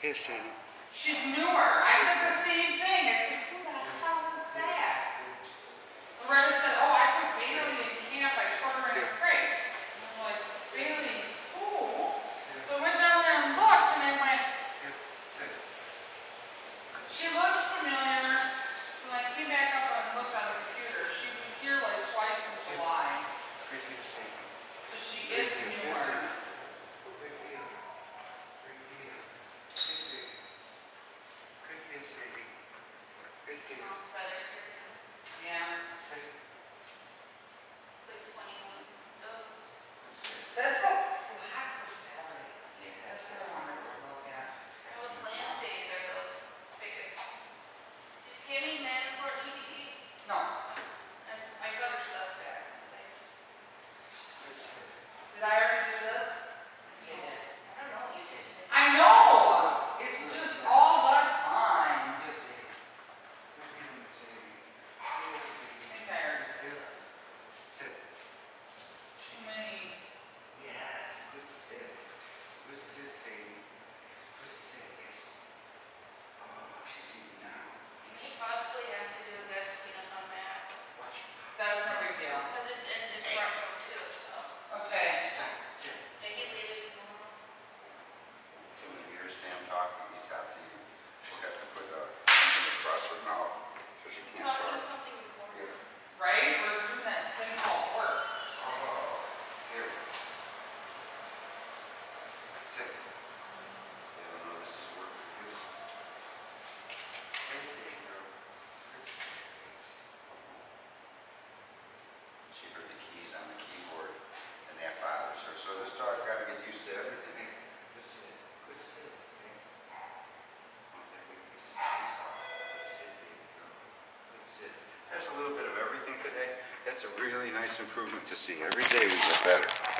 Here, Sadie. She's newer. I said the same thing. I said, who the hell is that? Loretta said, oh, I put Bailey in camp. I put her in a crate. I'm like, Bailey, who? So I went down there and looked and I went, she looks familiar. So I came back up and looked on the computer. She was here like twice in July. Right here, Sadie. So she is newer. Right here. Right here. Here, Sadie. Right here, Sadie. Right here. Yeah. Sit. Sit. That's a lot for Saturday. Yes, That's that's what I wanted wonderful. to look at. Kenny Manafort EDE, No, I got her stuff back. Let's sit. did I already do this? I don't know, you did. I know! It's just all the time. Here, Sadie. Right here, Sadie. Here, I Sadie. think I already did this. Sit. Too many. Yes, good sit. Good sit, Sadie. Good sit, yes. Oh, she's eating now. You may possibly have to do a gas cleanup on that, Watch. That's no big deal. because it's in this room too, so. Okay. Sit, sit. Take it, leave it, tomorrow. So when you hear Sam talking, he stops you. We'll have to put a, something across her mouth so she can't talk. Yeah. Right? We're doing that thing called work. Oh, here. Sit. I don't know, this is work for you. Hey, girl. Good sit, thanks. She heard the keys on the keyboard and that bothers her. So this dog's gotta get used to everything. Good sit. Good sit. Thank you. Oh, there we go. Get some cheese on it. Good sit, baby girl. Good sit. There's a little bit of everything today. That's a really nice improvement to see. Every day we get better.